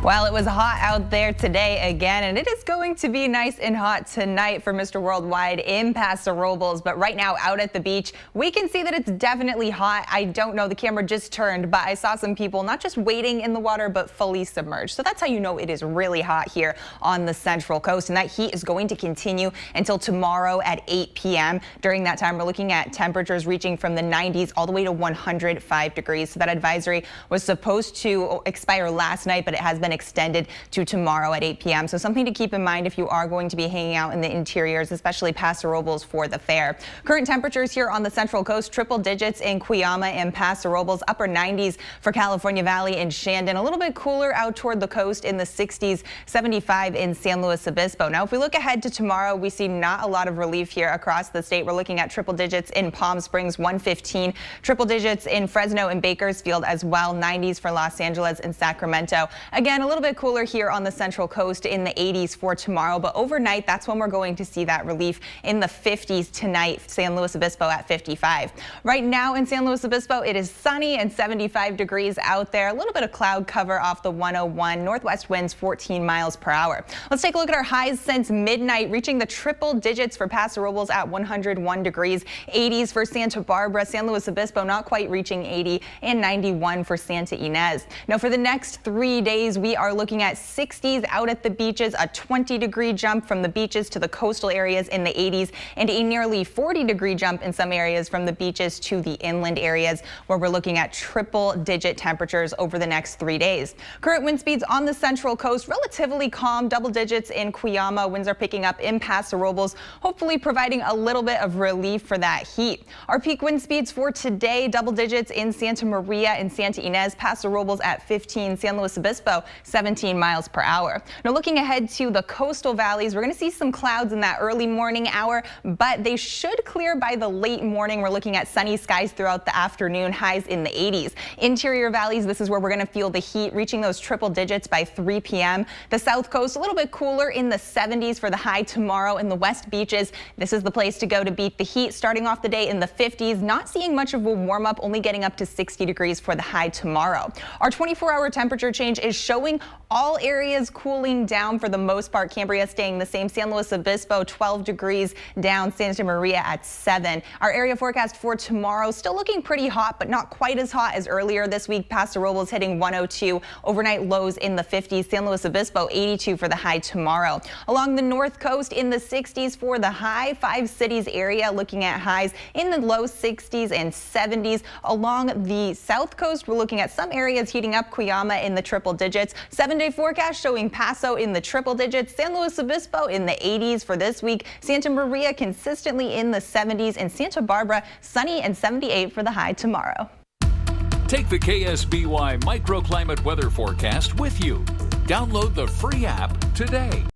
Well, it was hot out there today again, and it is going to be nice and hot tonight for Mr. Worldwide in Paso Robles. But right now out at the beach, we can see that it's definitely hot. I don't know, the camera just turned, but I saw some people not just waiting in the water, but fully submerged. So that's how you know it is really hot here on the Central Coast. And that heat is going to continue until tomorrow at 8 p.m. During that time, we're looking at temperatures reaching from the 90s all the way to 105 degrees. So that advisory was supposed to expire last night, but it has been been extended to tomorrow at 8 p.m. So something to keep in mind if you are going to be hanging out in the interiors, especially Paso Robles for the fair. Current temperatures here on the Central Coast, triple digits in Cuyama and Paso Robles, upper 90s for California Valley and Shandon. A little bit cooler out toward the coast in the 60s, 75 in San Luis Obispo. Now, if we look ahead to tomorrow, we see not a lot of relief here across the state. We're looking at triple digits in Palm Springs, 115, triple digits in Fresno and Bakersfield as well, 90s for Los Angeles and Sacramento. Again, Again, a little bit cooler here on the central coast in the 80s for tomorrow, but overnight, that's when we're going to see that relief in the 50s tonight. San Luis Obispo at 55. Right now in San Luis Obispo, it is sunny and 75 degrees out there. A little bit of cloud cover off the 101. Northwest winds 14 miles per hour. Let's take a look at our highs since midnight, reaching the triple digits for Paso Robles at 101 degrees. 80s for Santa Barbara, San Luis Obispo not quite reaching 80 and 91 for Santa Ynez. Now for the next three days, we we are looking at 60s out at the beaches, a 20 degree jump from the beaches to the coastal areas in the 80s, and a nearly 40 degree jump in some areas from the beaches to the inland areas where we're looking at triple digit temperatures over the next three days. Current wind speeds on the central coast relatively calm, double digits in Cuyama. Winds are picking up in Paso Robles, hopefully providing a little bit of relief for that heat. Our peak wind speeds for today, double digits in Santa Maria and Santa Ynez, Paso Robles at 15, San Luis Obispo 17 miles per hour. Now looking ahead to the coastal valleys, we're going to see some clouds in that early morning hour, but they should clear by the late morning. We're looking at sunny skies throughout the afternoon, highs in the 80s. Interior valleys, this is where we're going to feel the heat reaching those triple digits by 3 p.m. The south coast, a little bit cooler in the 70s for the high tomorrow. In the west beaches, this is the place to go to beat the heat starting off the day in the 50s. Not seeing much of a warm up, only getting up to 60 degrees for the high tomorrow. Our 24 hour temperature change is showing showing all areas cooling down for the most part. Cambria staying the same. San Luis Obispo 12 degrees down. Santa Maria at 7. Our area forecast for tomorrow still looking pretty hot, but not quite as hot as earlier this week. Paso Robles hitting 102. Overnight lows in the 50s. San Luis Obispo 82 for the high tomorrow. Along the north coast in the 60s for the high. Five cities area looking at highs in the low 60s and 70s. Along the south coast, we're looking at some areas heating up. Cuyama in the triple digits. Seven day forecast showing Paso in the triple digits, San Luis Obispo in the 80s for this week, Santa Maria consistently in the 70s, and Santa Barbara sunny and 78 for the high tomorrow. Take the KSBY microclimate weather forecast with you. Download the free app today.